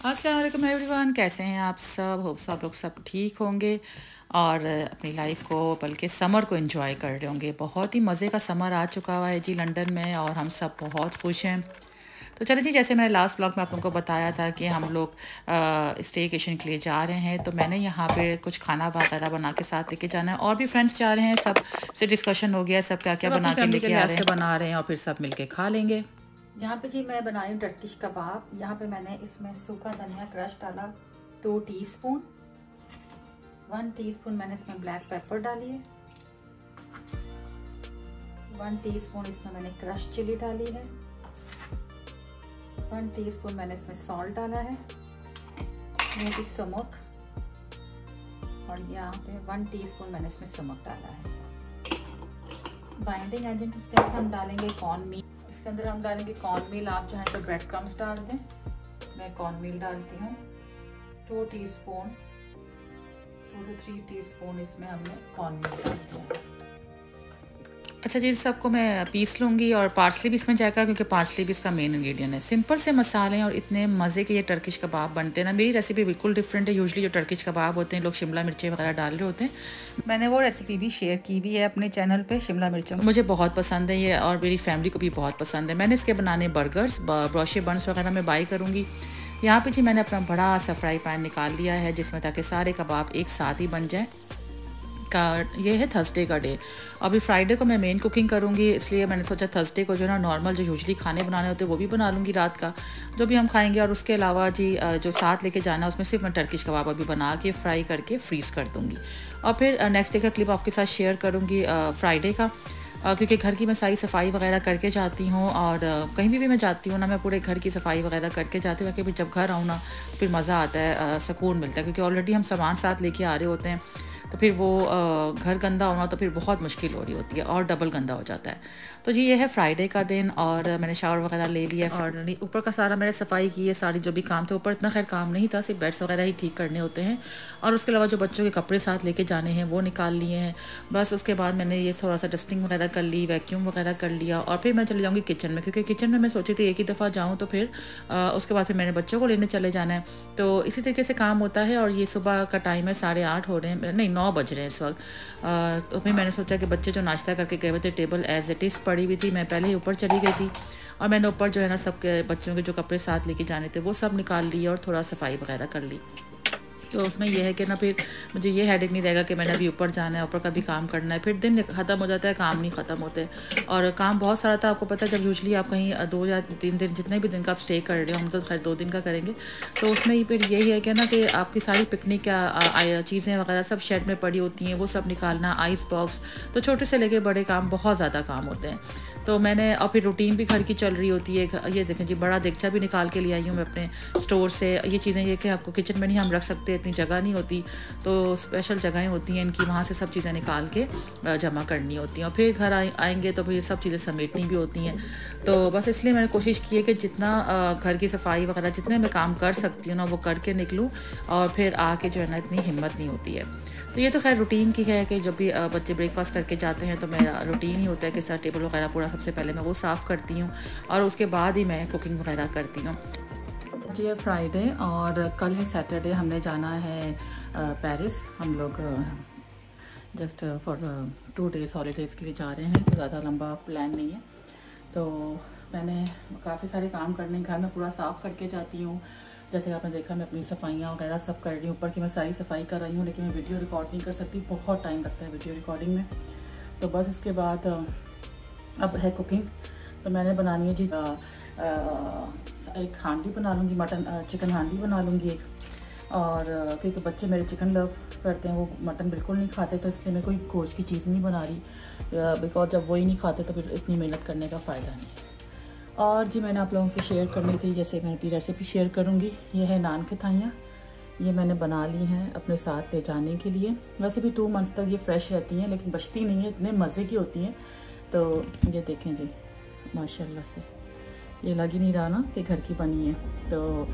अस्सलाम एवरीवन कैसे हैं आप सब? होप्स आप लोग सब ठीक होंगे और अपनी लाइफ को बल्कि समर को एंजॉय कर रहे होंगे। बहुत ही मज़े का समर आ चुका हुआ है जी लंदन में और हम सब बहुत खुश हैं। तो चलिए जी जैसे मैंने लास्ट ब्लॉग में आप लोगों को बताया था कि हम लोग स्टेकेशन के लिए जा रहे हैं तो मैंने यहाँ पे कुछ खाना वगैरह बना के साथ लेके जाना है और भी फ्रेंड्स जा रहे हैं सबसे डिस्कशन हो गया सब क्या क्या बना के लेके आ रहे हैं। बना रहे हैं और फिर सब मिल खा लेंगे। यहाँ पे जी मैं बनाई टर्किश कबाब। यहाँ पे मैंने इसमें सूखा धनिया क्रश डाला टू टीस्पून। वन टीस्पून मैंने इसमें ब्लैक पेपर डाली है। वन टीस्पून इसमें मैंने क्रश चिली डाली है। वन टीस्पून मैंने इसमें सॉल्ट डाला है। मेरी समक और यहाँ पे वन टीस्पून मैंने इसमें समक डाला है। बाइंडिंग एजेंट इसके अंदर हम डालेंगे कॉर्न मील इसके अंदर हम डालेंगे कॉर्न मील आप चाहें तो ब्रेड क्रम्स डाल दें। मैं कॉर्न मील डालती हूँ। Two teaspoon two two three teaspoon इसमें हमने कॉर्न मील डाल दिया। अच्छा जी सबको मैं पीस लूँगी और पार्सली भी इसमें जाएगा क्योंकि पार्सली भी इसका मेन इंग्रेडिएंट है। सिंपल से मसाले हैं और इतने मज़े के ये टर्किश कबाब बनते हैं ना। मेरी रेसिपी बिल्कुल डिफरेंट है। यूजली जो टर्किश कबाब होते हैं, लोग शिमला मिर्चें वगैरह डाल रहे होते हैं। मैंने वो रेसिपी भी शेयर की हुई है अपने चैनल पर शिमला मिर्चों मुझे बहुत पसंद है ये और मेरी फैमिली को भी बहुत पसंद है। मैंने इसके बनाने बर्गर्स ब्रोशे बंस वगैरह मैं बाई करूँगी। यहाँ पे जी मैंने अपना बड़ा सा फ्राई पैन निकाल लिया है, जिसमें ताकि सारे कबाब एक साथ ही बन जाएँ। का, ये है थर्सडे का डे अभी फ्राइडे को मैं मेन कुकिंग करूँगी, इसलिए मैंने सोचा थर्सडे को जो ना नॉर्मल जो यूजली खाने बनाने होते हैं, वो भी बना लूँगी रात का. जो भी हम खाएँगे और उसके अलावा जी जो साथ लेके जाना है, उसमें सिर्फ़ मैं टर्किश कबाब अभी बना के फ्राई करके फ्रीज़ कर दूँगी. और फिर नेक्स्ट डे का क्लिप आपके साथ शेयर करूँगी फ्राइडे का. क्योंकि घर की मैं सारी सफ़ाई वगैरह करके जाती हूँ और कहीं भी भी मैं जाती हूँ ना, मैं पूरे घर की सफ़ाई वगैरह करके जाती हूँ क्योंकि जब घर आऊँ ना, फिर मज़ा आता है सुकून मिलता है. क्योंकि ऑलरेडी हम सामान साथ लेके आ रहे होते हैं तो फिर वो घर गंदा होना तो फिर बहुत मुश्किल हो रही होती है और डबल गंदा हो जाता है। तो जी, ये है फ्राइडे का दिन और मैंने शावर वगैरह ले लिया और ऊपर का सारा मैंने सफ़ाई की है, सारी जो भी काम थे, ऊपर इतना खैर काम नहीं था, सिर्फ़ बेड्स वगैरह ही ठीक करने होते हैं। और उसके अलावा जो बच्चों के कपड़े साथ लेके जाने हैं, वो निकाल लिए हैं। बस उसके बाद मैंने ये थोड़ा सा डस्टिंग वगैरह कर ली वैक्यूम वगैरह कर लिया और फिर मैं चले जाऊँगी किचन में, क्योंकि किचन में मैं सोची थी एक ही दफ़ा जाऊँ तो फिर उसके बाद फिर मैंने बच्चों को लेने चले जाना है। तो इसी तरीके से काम होता है और ये सुबह का टाइम है, साढ़े आठ हो रहे हैं, नहीं नौ बज रहे हैं इस वक्त। तो फिर मैंने सोचा कि बच्चे जो नाश्ता करके गए हुए थे, टेबल एज इट इज़ पड़ी हुई थी, मैं पहले ही ऊपर चली गई थी और मैंने ऊपर जो है ना सबके बच्चों के जो कपड़े साथ लेके जाने थे, वो सब निकाल लिए और थोड़ा सफ़ाई वगैरह कर ली। तो उसमें यह है कि ना फिर मुझे ये हेडेक नहीं रहेगा कि मैंने अभी ऊपर जाना है, ऊपर का भी काम करना है। फिर दिन ख़त्म हो जाता है, काम नहीं ख़त्म होते। और काम बहुत सारा था, आपको पता है, जब यूजली आप कहीं, दो या तीन दिन, जितने भी दिन का आप स्टे कर रहे हो, हम तो खैर दो दिन का करेंगे। तो उसमें फिर यही है कि ना कि आपकी सारी पिकनिक चीज़ें वगैरह सब शेड में पड़ी होती हैं, वो सब निकालना आइस बॉक्स तो छोटे से लेके बड़े काम बहुत ज़्यादा काम होते हैं। तो मैंने, और फिर रूटीन भी घर की चल रही होती है ये देखें जी, बड़ा देगचा भी निकाल के ले आई हूँ मैं अपने स्टोर से। ये चीज़ें ये कि आपको किचन में नहीं हम रख सकते इतनी जगह नहीं होती तो स्पेशल जगहें होती हैं, इनकी वहाँ से सब चीज़ें निकाल के जमा करनी होती हैं। और फिर घर आएँगे तो फिर सब चीज़ें समेटनी भी होती हैं। तो बस इसलिए मैंने कोशिश की है कि जितना घर की सफ़ाई वगैरह जितने मैं काम कर सकती हूँ ना, वो करके निकलूँ और फिर आके जो है ना इतनी हिम्मत नहीं होती है। तो ये तो खैर रूटीन की है कि जब भी बच्चे ब्रेकफास्ट करके जाते हैं तो मेरा रूटीन ही होता है कि सर टेबल वगैरह पूरा सबसे पहले मैं वो साफ़ करती हूँ और उसके बाद ही मैं कुकिंग वगैरह करती हूँ। जी है फ्राइडे और कल है सैटरडे हमने जाना है पेरिस हम लोग just for two days holidays के लिए जा रहे हैं। तो ज़्यादा लंबा प्लान नहीं है। तो मैंने काफ़ी सारे काम करने घर में पूरा साफ़ करके जाती हूँ। जैसे आपने देखा, मैं अपनी सफाइयाँ वगैरह सब कर रही हूँ। ऊपर की मैं सारी सफ़ाई कर रही हूँ, लेकिन मैं वीडियो रिकॉर्ड नहीं कर सकती। बहुत टाइम लगता है वीडियो रिकॉर्डिंग में। तो बस इसके बाद अब है कुकिंग तो मैंने बनानी है जी एक हांडी बना लूँगी, मटन चिकन हांडी बना लूँगी एक। और क्योंकि बच्चे मेरे चिकन लव करते हैं, वो मटन बिल्कुल नहीं खाते तो इसलिए मैं कोई गोश्त की चीज़ नहीं बना रही। बिकॉज़ जब वही नहीं खाते तो फिर इतनी मेहनत करने का फ़ायदा नहीं। और जी, मैंने आप लोगों से शेयर करनी थी, जैसे मैं अपनी रेसिपी शेयर करूँगी। ये है नान के थाइयाँ। ये मैंने बना ली हैं अपने साथ ले जाने के लिए। वैसे भी टू मंथ्स तक ये फ्रेश रहती हैं, लेकिन बचती नहीं है, इतने मज़े की होती हैं। तो ये देखें जी, माशाल्लाह से। ये लग ही नहीं रहा ना कि घर की बनी है। तो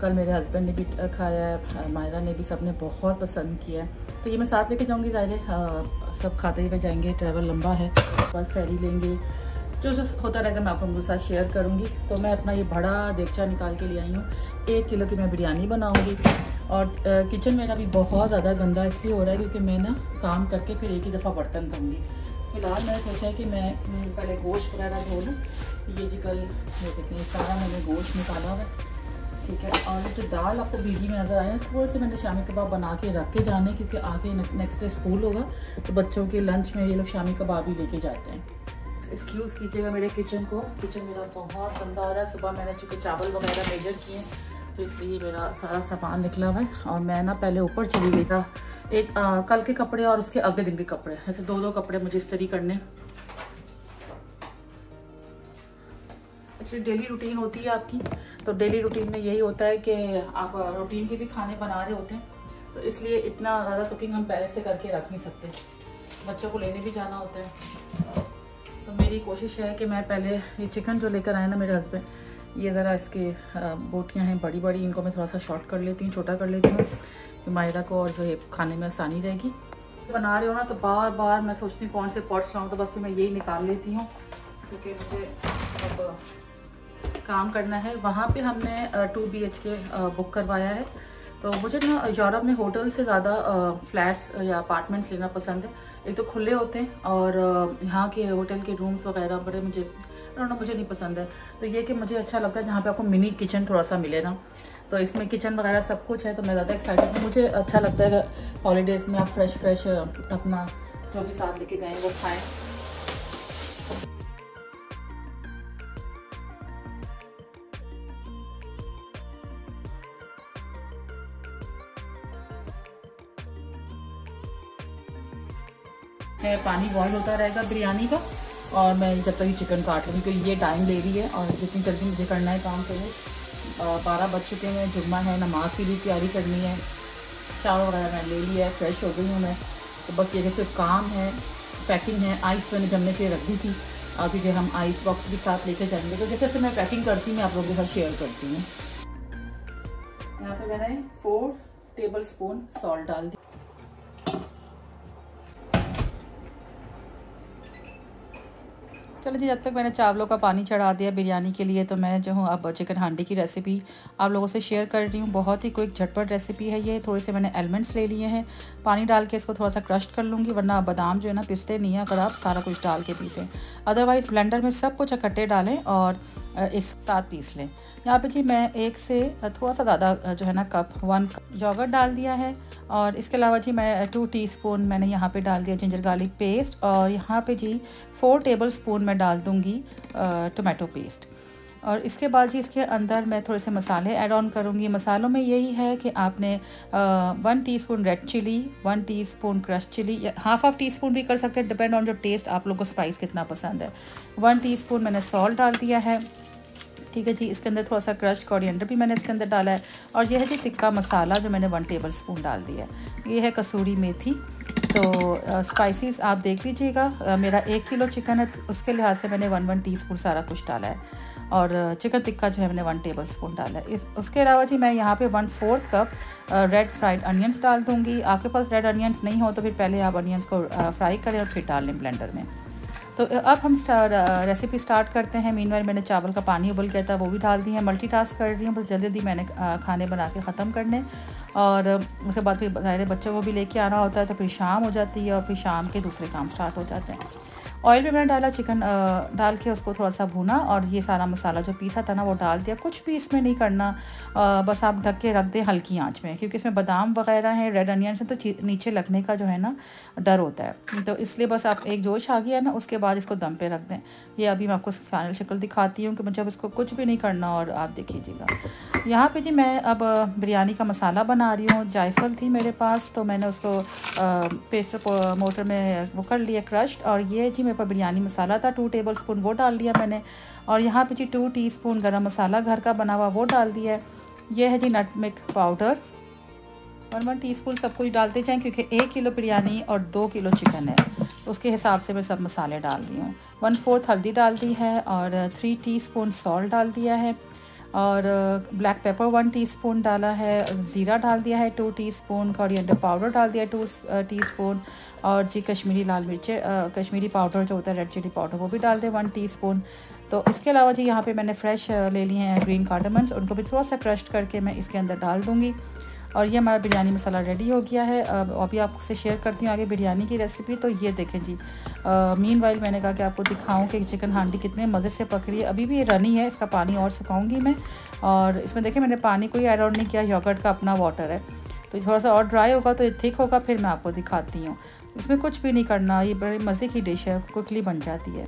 कल मेरे हस्बैंड ने भी खाया है मायरा ने भी सबने बहुत पसंद किया है। तो ये मैं साथ लेके जाऊँगी ज़ाहिर सब खाते हुए जाएँगे ट्रैवल लंबा है, बस फेरी लेंगे। जो जो होता रहेगा मैं आप लोगों के साथ शेयर करूँगी। तो मैं अपना ये बड़ा देगचा निकाल के ले आई हूँ। एक किलो की मैं बिरयानी बनाऊँगी। और किचन मेरा भी बहुत ज़्यादा गंदा इसलिए हो रहा है क्योंकि मैं ना काम करके फिर एक ही दफ़ा बर्तन धोऊँगी। फ़िलहाल मैंने सोचा है कि मैं हम्म, पहले गोश्त वगैरह धो लूँ। ये जी कल ये देखिए सारा मैंने गोश्त निकाला हुआ ठीक है और जो दाल आपको बीजी में नज़र आए थोड़े से मैंने शामी कबाब बना के रख के जाने क्योंकि आगे नेक्स्ट डे स्कूल होगा तो बच्चों के लंच में ये लोग शामी कबाब ही लेके जाते हैं। एक्सक्यूज़ कीजिएगा मेरे किचन को। किचन मेरा बहुत गंदा हो रहा है। सुबह मैंने चूँकि चावल वगैरह मेजर किए तो इसलिए मेरा सारा सामान निकला हुआ है। और मैं ना पहले ऊपर चली गई था। एक आ, कल के कपड़े और उसके अगले दिन के कपड़े। ऐसे दो दो कपड़े मुझे इस तरीके करने। एक्चुअली डेली रूटीन होती है आपकी। तो डेली रूटीन में यही होता है कि आप रूटीन के भी खाने बना रहे होते हैं। तो इसलिए इतना ज़्यादा कुकिंग हम पहले से करके रख नहीं सकते। बच्चों को लेने भी जाना होता है। तो मेरी कोशिश है कि मैं पहले ये चिकन जो लेकर आए ना मेरे हस्बैंड ये ज़रा इसके बोटियाँ हैं बड़ी बड़ी इनको मैं थोड़ा सा शॉर्ट कर लेती हूँ छोटा कर लेती हूँ। मायरा को और जो है खाने में आसानी रहेगी। बना रहे हो ना तो बार बार मैं सोचती हूँ कौन से पॉट्स लाऊँ तो बस फिर मैं यही निकाल लेती हूँ। क्योंकि मुझे अब काम करना है। वहाँ पे हमने two B H K book करवाया है। तो मुझे ना यूरोप में होटल से ज़्यादा फ्लैट्स या अपार्टमेंट्स लेना पसंद है। एक तो खुले होते हैं और यहाँ के होटल के रूम्स वगैरह बड़े मुझे ना मुझे नहीं पसंद है। तो ये कि मुझे अच्छा लगता है जहाँ पे आपको मिनी किचन थोड़ा सा मिले ना। तो इसमें किचन वगैरह सब कुछ है तो मैं ज़्यादा एक्साइटेड हूँ। मुझे अच्छा लगता है हॉलीडेज़ में आप फ्रेश फ्रेश अपना जो भी साथ लेके गए वो खाएँ। है, पानी बॉयल होता रहेगा बिरयानी का, और मैं जब तक ये चिकन काट लूँगी क्योंकि ये टाइम ले रही है, और जितनी जल्दी मुझे करना है काम करूँ। बारह बज चुके हैं, जुम्मा है, नमाज़ की भी तैयारी करनी है। चावल वगैरह मैं ले लिया है, फ्रेश हो गई हूँ मैं। तो बस ये जैसे काम है पैकिंग है आइस मैंने जमने के लिए रख दी थी। क्योंकि हम आइस बॉक्स भी साथ लेकर जाएँगे। तो जैसे मैं पैकिंग करती हूँ, मैं आप लोगों के साथ शेयर करती हूँ। यहाँ पे मैंने फोर टेबल स्पून सॉल्ट डाल दी। चलो जी, जब तक मैंने चावलों का पानी चढ़ा दिया बिरयानी के लिए तो मैं जो हूँ, अब चिकन हांडी की रेसिपी आप लोगों से शेयर कर रही हूँ। बहुत ही क्विक झटपट रेसिपी है ये। थोड़े से मैंने एलिमेंट्स ले लिए हैं। पानी डाल के इसको थोड़ा सा क्रश कर लूँगी, वरना बादाम जो है ना, पिसते नहीं है। अगर आप सारा कुछ डाल के पीसें। अदरवाइज़ ब्लेंडर में सब कुछ इकट्ठे डालें और एक साथ पीस लें। यहाँ पे जी, मैं एक से, थोड़ा सा ज़्यादा जो है ना कप वन जॉगर डाल दिया है। और इसके अलावा जी मैं टू टीस्पून मैंने यहाँ पे डाल दिया जिंजर गार्लिक पेस्ट और यहाँ पे जी फोर टेबल स्पून मैं डाल दूँगी टोमेटो पेस्ट और इसके बाद जी इसके अंदर मैं थोड़े से मसाले ऐड ऑन करूँगी। मसालों में यही है कि आपने one teaspoon red chilli one teaspoon crush chilli half half teaspoon भी कर सकते हैं डिपेंड ऑन जो टेस्ट आप लोग को स्पाइस कितना पसंद है. वन टीस्पून मैंने सॉल्ट डाल दिया है। ठीक है जी, इसके अंदर थोड़ा सा क्रश कॉरिएंडर भी मैंने इसके अंदर डाला है। और यह है जी टिक्का मसाला जो मैंने वन टेबल स्पून डाल दिया है। ये है कसूरी मेथी। तो स्पाइसेस आप देख लीजिएगा। मेरा एक किलो चिकन है तो उसके लिहाज से मैंने वन वन टी सारा कुछ डाला है। और चिकन टिक्का जो है मैंने वन टेबल स्पून डाला है। इस, उसके अलावा जी मैं यहाँ पे one fourth cup red fried onions डाल दूँगी। आपके पास रेड अनियंस नहीं हो तो फिर पहले आप अनियंस को फ्राई करें और फिर डाल लें ब्लेंडर में। तो अब हम रेसिपी स्टार्ट करते हैं। मीन मैंने चावल का पानी उबल गया था, वो भी डाल दिया है। मल्टी टास्क कर रही हूँ, बस जल्दी जल्दी मैंने खाने बना के ख़त्म करने। और उसके बाद फिर बच्चों को भी लेके आना होता है तो फिर शाम हो जाती है और फिर शाम के दूसरे काम स्टार्ट हो जाते हैं। ऑयल भी मैंने डाला चिकन डाल के उसको थोड़ा सा भूना और ये सारा मसाला जो पीसा था ना वो डाल दिया। कुछ भी इसमें नहीं करना बस आप ढक के रख दें हल्की आँच में, क्योंकि इसमें बादाम वगैरह हैं रेड अनियन से तो नीचे लगने का जो है ना डर होता है। तो इसलिए बस आप एक जोश आ गया ना, उसके बाद इसको दम पे रख दें। ये अभी मैं आपको फाइनल शक्ल दिखाती हूँ कि अब इसको कुछ भी नहीं करना और आप देखिएगा। यहाँ पर जी मैं अब बिरयानी का मसाला बना रही हूँ। जायफल थी मेरे पास तो मैंने उसको पेस्ट मोटर में वो कर लिया क्रश्ड और ये जी मेरे पास बिरयानी मसाला था टू टेबल स्पून वो डाल दिया मैंने और यहाँ पे जी टू टी स्पून गर्म मसाला घर का बना हुआ वो डाल दिया है। ये है जी nutmeg powder one one teaspoon सब कुछ डालते जाएँ क्योंकि एक किलो बिरयानी और दो किलो चिकन है। उसके हिसाब से मैं सब मसाले डाल रही हूँ। वन फोर्थ हल्दी डाल दी है और थ्री टी स्पून सॉल्ट डाल दिया है। और ब्लैक पेपर वन टीस्पून डाला है, ज़ीरा डाल दिया है टू टीस्पून कोरिएंडर पाउडर डाल दिया है टू टीस्पून और जी कश्मीरी लाल मिर्च कश्मीरी पाउडर जो होता है रेड चिली पाउडर वो भी डाल दें वन टीस्पून तो इसके अलावा जी यहाँ पर मैंने फ़्रेश ले लिए हैं ग्रीन कार्डमंस उनको भी थोड़ा सा क्रश करके मैं इसके अंदर डाल दूँगी। और ये हमारा बिरयानी मसाला रेडी हो गया है। अब अभी आपसे शेयर करती हूँ आगे बिरयानी की रेसिपी तो ये देखें जी। मीन वाइल मैंने कहा कि आपको दिखाऊँ कि चिकन हांडी कितने मज़े से पकड़ी है। अभी भी ये रनी है, इसका पानी और सुखाऊँगी मैं। और इसमें देखें, मैंने पानी कोई एड ऑन नहीं किया योगर्ट का अपना वाटर है। तो थोड़ा सा और ड्राई होगा तो ये थिक होगा, फिर मैं आपको दिखाती हूँ। इसमें कुछ भी नहीं करना, ये बड़ी मज़े की डिश है क्विकली बन जाती है।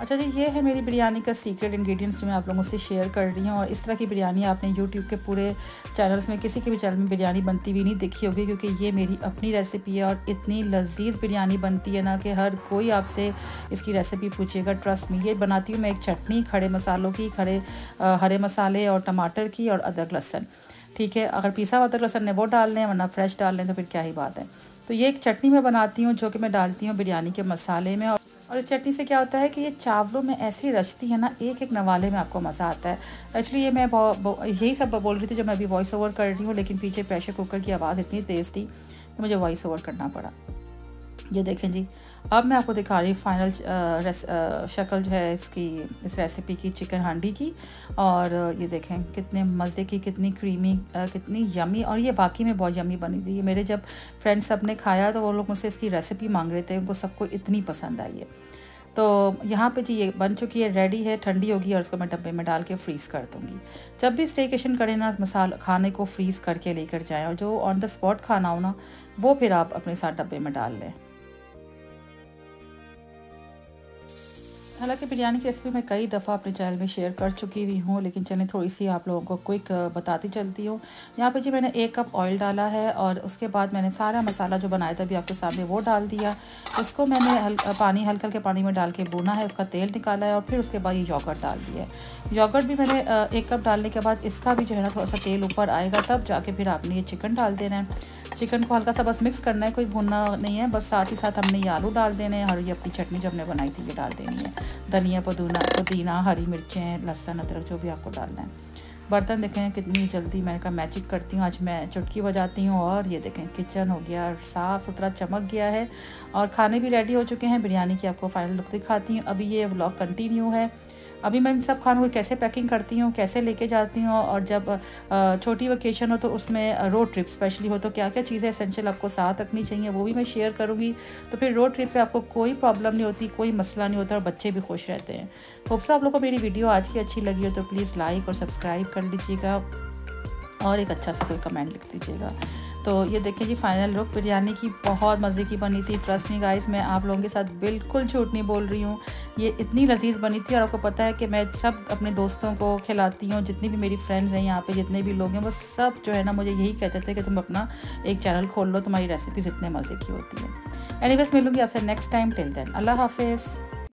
अच्छा जी, ये है मेरी बिरयानी का सीक्रेट इंग्रेडिएंट्स जो मैं आप लोगों से शेयर कर रही हूँ और इस तरह की बिरयानी आपने यूट्यूब के पूरे चैनल्स में, किसी के भी चैनल में बिरयानी बनती हुई नहीं देखी होगी क्योंकि ये मेरी अपनी रेसिपी है और इतनी लजीज बिरयानी बनती है ना कि हर कोई आपसे इसकी रेसिपी पूछेगा ट्रस्ट में ये बनाती हूँ मैं एक चटनी, खड़े मसालों की, खड़े हरे मसाले और टमाटर की और अदरक लहसन। ठीक है, अगर पीसा हुआ अदरक लहसन ने वो डाल लें, वरना फ्रेश डाल लें तो फिर क्या ही बात है। तो ये एक चटनी मैं बनाती हूँ जो कि मैं डालती हूँ बिरयानी के मसाले में और और इस चटनी से क्या होता है कि ये चावलों में ऐसी रचती है ना एक एक नवाले में आपको मज़ा आता है। एक्चुअली ये मैं यही सब बोल रही थी जो मैं अभी वॉइस ओवर कर रही हूँ, लेकिन पीछे प्रेशर कुकर की आवाज़ इतनी तेज़ थी कि मुझे वॉइस ओवर करना पड़ा। ये देखें जी, अब मैं आपको दिखा रही हूँ फाइनल शक्ल जो है इसकी, इस रेसिपी की चिकन हांडी की। और ये देखें कितने मज़े की, कितनी क्रीमी कितनी यमी और ये बाकी में बहुत यमी बनी थी। मेरे जब फ्रेंड्स सबने खाया तो वो लोग मुझसे इसकी रेसिपी मांग रहे थे, उनको सबको इतनी पसंद आई है। तो यहाँ पे जी ये बन चुकी है रेडी है, ठंडी होगी और उसको मैं डब्बे में डाल के फ्रीज़ कर दूँगी। जब भी स्टेकेशन करें ना, मसाल खाने को फ्रीज़ करके लेकर जाएँ और जो ऑन द स्पॉट खाना हो ना, वो फिर आप अपने साथ डब्बे में डाल लें। हालाँकि बिरयानी की रेसिपी मैं कई दफ़ा अपने चैनल में शेयर कर चुकी हुई हूँ, लेकिन चलें थोड़ी सी आप लोगों को क्विक बताती चलती हूँ। यहाँ पे जी मैंने एक कप ऑयल डाला है और उसके बाद मैंने सारा मसाला जो बनाया था अभी आपके सामने वो डाल दिया। उसको मैंने हल पानी हल्के हल्के पानी में डाल के भुना है, उसका तेल निकाला है और फिर उसके बाद ये योगर्ट डाल दिया है। योगर्ट भी मैंने एक कप डालने के बाद इसका भी जो है ना थोड़ा सा तेल ऊपर आएगा, तब जाके फिर आपने ये चिकन डाल देना है। चिकन को हल्का सा बस मिक्स करना है, कोई भुनना नहीं है, बस साथ ही साथ हमने ये आलू डाल देने हैं और ये अपनी चटनी जो हमने बनाई थी, ये डाल देनी है। धनिया, पुदीना पुदीना, हरी मिर्चें, लहसन, अदरक जो भी आपको डालना है। बर्तन देखें कितनी जल्दी मैंने कहा मैजिक करती हूँ, आज मैं चुटकी बजाती हूँ और ये देखें किचन हो गया, साफ़ सुथरा चमक गया है और खाने भी रेडी हो चुके हैं, बिरयानी की आपको फाइनल लुक दिखाती हूँ। अभी ये व्लॉग कंटिन्यू है। अभी मैं इन सब खानों को कैसे पैकिंग करती हूँ, कैसे लेके जाती हूँ और जब छोटी वेकेशन हो तो उसमें रोड ट्रिप स्पेशली हो तो क्या क्या चीज़ें एसेंशियल आपको साथ रखनी चाहिए वो भी मैं शेयर करूँगी। तो फिर रोड ट्रिप पे आपको कोई प्रॉब्लम नहीं होती, कोई मसला नहीं होता और बच्चे भी खुश रहते हैं। होप से आप लोग को मेरी वीडियो आज की अच्छी लगी हो तो प्लीज़ लाइक और सब्सक्राइब कर लीजिएगा और एक अच्छा सा कोई कमेंट लिख दीजिएगा। तो ये देखें जी फाइनल लुक बिरयानी की बहुत मज़े की बनी थी। ट्रस्ट मी गाइस मैं आप लोगों के साथ बिल्कुल झूठ नहीं बोल रही हूँ। ये इतनी लजीज बनी थी और आपको पता है कि मैं सब अपने दोस्तों को खिलाती हूँ, जितनी भी मेरी फ्रेंड्स हैं यहाँ पे, जितने भी लोग हैं, वो सब जो है ना मुझे यही कहते थे कि तुम अपना एक चैनल खोल लो, तुम्हारी रेसिपीज़ इतने मज़े की होती है। एनी वेस्ट मिलूँगी आपसे नेक्स्ट टाइम टिल देन अल्लाह हाफिज़।